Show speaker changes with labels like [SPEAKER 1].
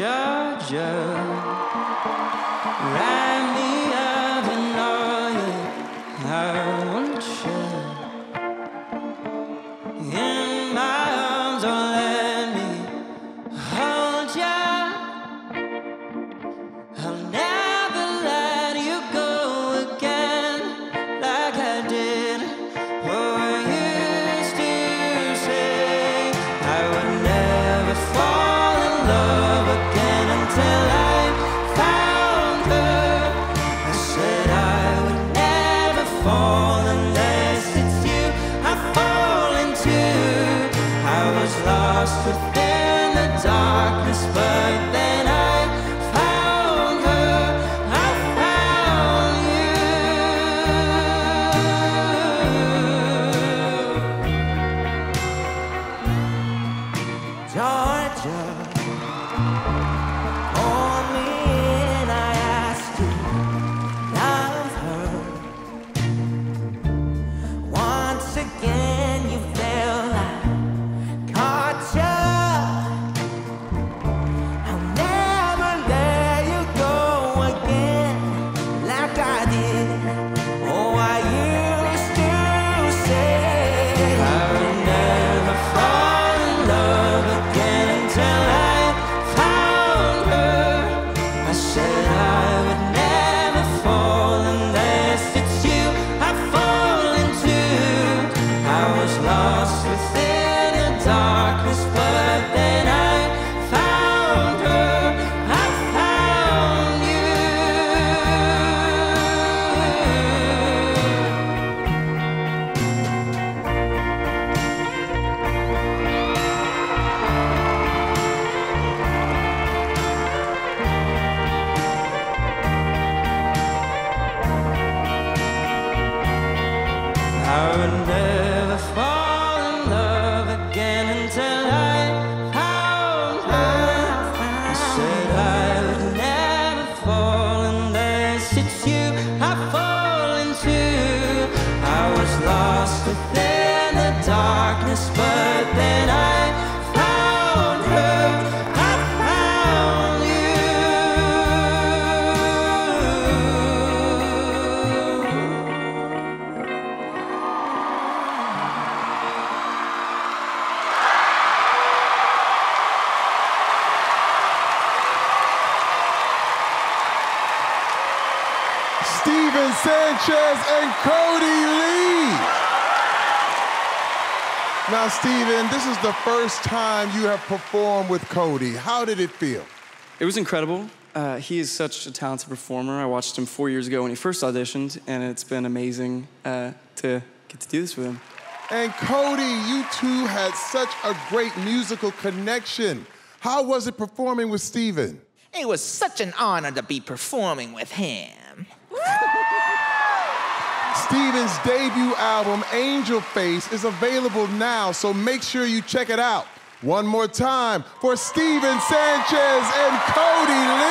[SPEAKER 1] Georgia, write within the darkness, but then I found her. I found you. Georgia, I would never fall in love again until I found her. I said I would never fall unless it's you I fall into. I was lost within the darkness, but
[SPEAKER 2] Stephen Sanchez and Kodi Lee. Now, Stephen, this is the first time you have performed with Kodi. How did it feel?
[SPEAKER 3] It was incredible. Uh, he is such a talented performer. I watched him four years ago when he first auditioned, and it's been amazing uh, to get to do this with him.
[SPEAKER 2] And Kodi, you two had such a great musical connection. How was it performing with Stephen?
[SPEAKER 4] It was such an honor to be performing with him.
[SPEAKER 2] Stephen's debut album, Angel Face, is available now, so make sure you check it out. One more time for Stephen Sanchez and Kodi Lee.